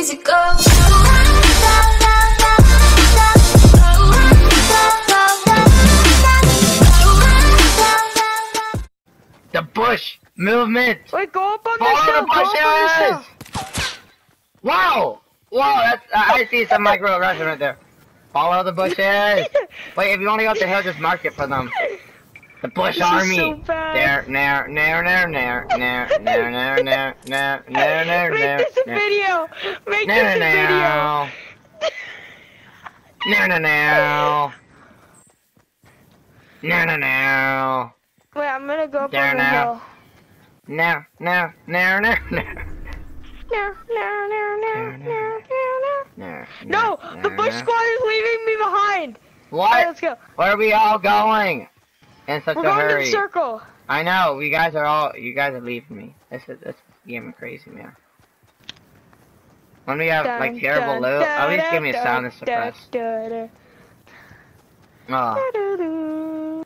easy go. The bush movement. Wait, go up on Follow this the hill. Go up on this hill. bushes. Wow. Wow. That's I I see some microaggression right there. Follow the bushes. Wait, if you want to go up the hill, just mark it for them. The bush This is army. so bad. There, there, there, there, there, there, there, there, there, there, there, there, Make there, this a video. Make No, this a video. no. No, no, no. No, no. Wait, I'm gonna go up There on the now. hill. No, no, no, no, no. No, no, no, no, no, no, No, no. The bush squad is leaving me behind. What? let's go. Where are we all going? In such We're a going in hurry. circle. I know. You guys are all. You guys are leaving me. This is this game is crazy, man. When we have like terrible dun, loot, at dun, least give me a sound to dun, suppress. dun, dun, Oh.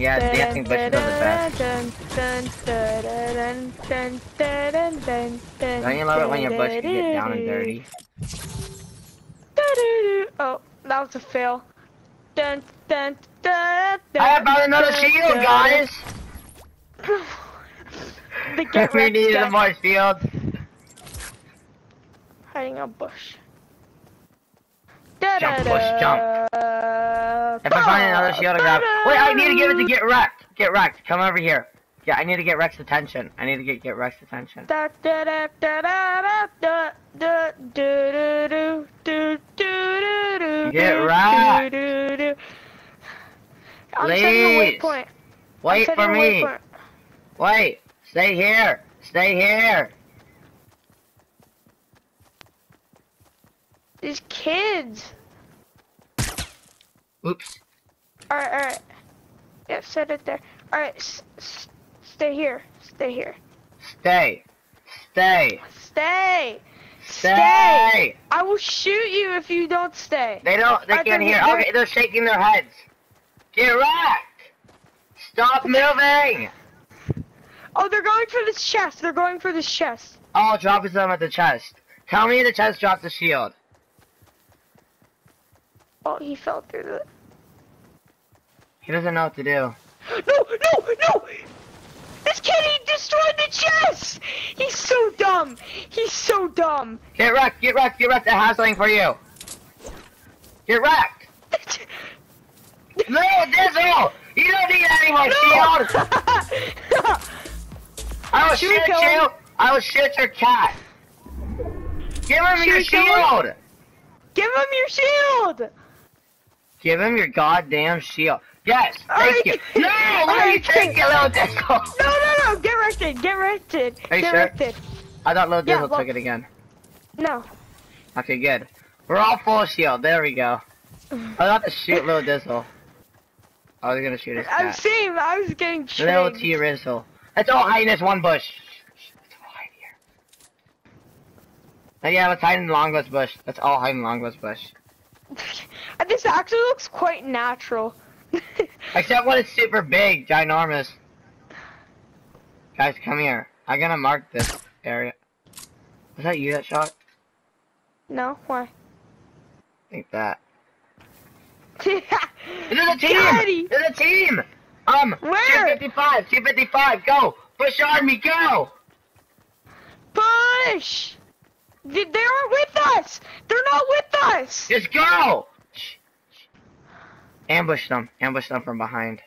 yeah, dancing bushes are the best. Don't you love it when your bush can get down and dirty? Oh, that was a fail. I have another shield, guys! the we needed more shields. Hiding a bush. Jump, bush, jump finding another shield to grab. Wait, I need to give it to Get Wrecked. Get Wrecked, come over here. Yeah, I need to get Rex's attention. I need to get, get Rex's attention. Get Rex! Please! Wait, for me! Wait! Stay here! Stay here! These kids! Oops. Alright, alright. Yeah, set it there. Alright, stay here. Stay here. Stay. Stay. Stay! Stay. I will shoot you if you don't stay. They don't. They can't hear. they're- Okay, they're shaking their heads. Get wrecked. Stop moving. Oh, they're going for this chest. They're going for this chest. Oh, drop them at the chest. Tell me the chest dropped the shield. Oh, he fell through the. He doesn't know what to do. No, no, no! This kid, he destroyed the chest! He's so dumb! He's so dumb! Get wrecked. Get wrecked. Get wrecked. I have something for you. Get wrecked. No, Dizzle! You don't need any more shield! I will shoot you! I will shoot your cat! Give him your we kill him? shield! Give him your shield! Give him your goddamn shield. Yes, thank you. No, why are you Alright. taking little Dizzle? No, no, no! Get wrecked! Get wrecked! Are you Get sure? wrecked! I thought little Yeah, Dizzle well- took it again. No. Okay, good. We're all full shield. There we go. I thought to shoot little Dizzle. I was gonna shoot his I'm cat. saying I was getting Little trained. T Rizzle. Let's all hide in this one bush. Let's all hide here. Oh, yeah, let's hide in the longbush bush. Let's all hide in longbush bush. This actually looks quite natural. Except when it's super big, ginormous. Guys, come here. I'm gonna mark this area. Was that you that shot? no, why? Think that. There's a team! Daddy! There's a team! Um, Where? 255, 255, go! Bush Army, go! Push! They they aren't with us! They're not with us! Just go! Ambush them. Ambush them from behind.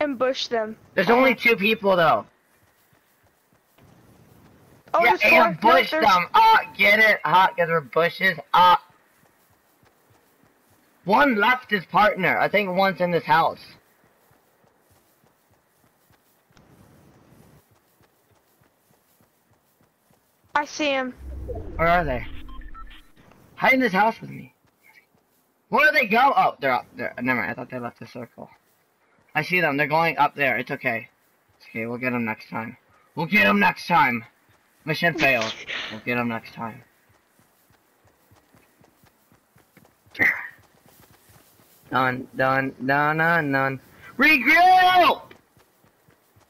Ambush them. There's only two people though. Oh, yeah, there's four. No, ambush them. Ah, get it? Hot, because we're bushes. Ah. One left his partner. I think one's in this house. I see him. Where are they? Hide in this house with me. Where do they go? Oh, they're up there. Never mind. I thought they left the circle. I see them. They're going up there. It's okay. It's okay. We'll get them next time. We'll get them next time. Mission failed. We'll get them next time. Done, done, done, done, done. Regroup!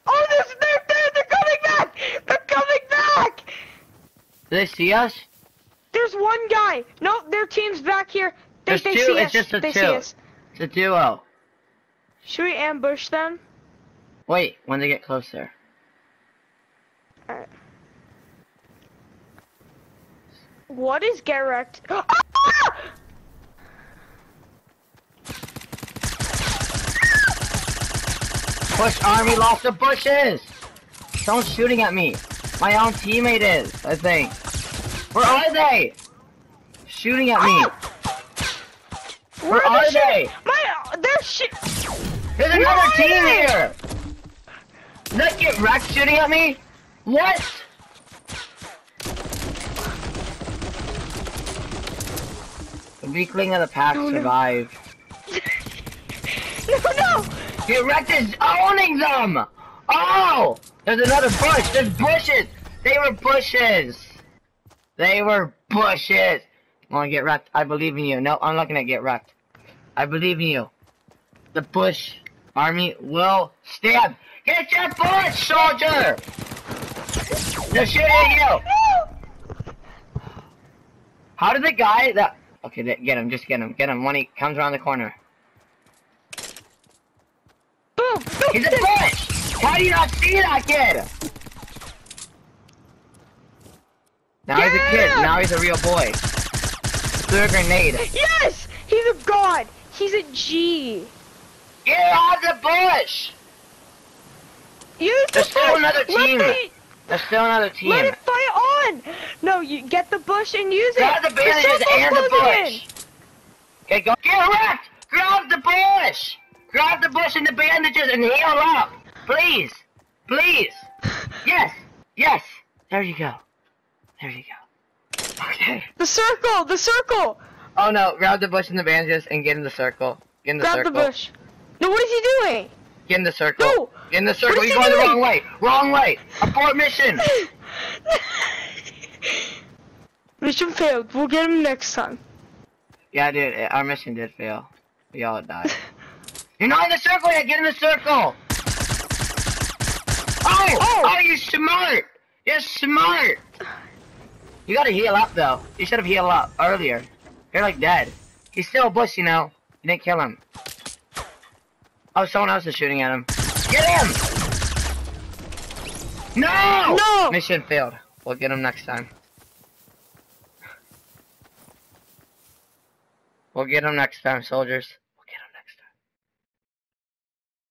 Oh, they're, they're, they're coming back! They're coming back! Do they see us? There's one guy. No, their team's back here. They, There's they two, see it's us. just a they two. It's a duo. Should we ambush them? Wait, when they get closer. Alright. What is wrecked? Ah! Bush army lost the bushes! Someone's shooting at me. My own teammate is, I think. Where are they? Shooting at me. Where are are they? My, they're shit. There's Where another team they? here! Let's get wrecked shooting at me? What? The weakling of the pack no. survived. No, no. Get wrecked is owning them! Oh! There's another bush! There's bushes! They were bushes! They were bushes! Wanna get wrecked? I believe in you. No, I'm not gonna get wrecked. I believe in you. The bush army will stand. Get your bush, soldier! They're shooting you! How did the guy that... Okay, get him, just get him, get him when he comes around the corner. Boom. He's a bush! How do you not see that kid? Now he's a kid, now he's a real boy. Threw a grenade. Yes. He's a god. He's a G. Get off the bush! The There's still another team. the- There's still another team. Let it fight on! No, you get the bush and use Grab it! the bandages and the bush! Okay, go. Get wrecked! Grab the bush! Grab the bush and the bandages and heal up! Please! Please! Yes! Yes! There you go. There you go. Okay. The circle! The circle! Oh no, grab the bush and the bandages and get in the circle. Get in the Grab circle. the bush. No, what is he doing? Get in the circle. No! Get in the circle. You're going the wrong way. Wrong way. Abort mission. Mission failed. We'll get him next time. Yeah, dude, our mission did fail. We all died. You're not in the circle yet. Get in the circle. Oh, Oh! oh, you're smart. You're smart. You gotta heal up though. You should have healed up earlier. You're like dead. He's still a bush, you know. You didn't kill him. Oh, someone else is shooting at him. Get him! No! No! Mission failed. We'll get him next time. We'll get him next time, soldiers.